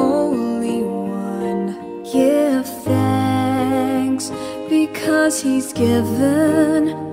Holy One. Give thanks because He's given.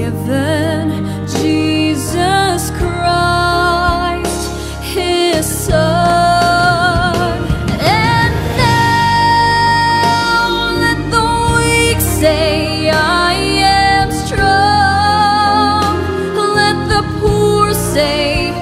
given Jesus Christ, His Son. And now let the weak say, I am strong. Let the poor say,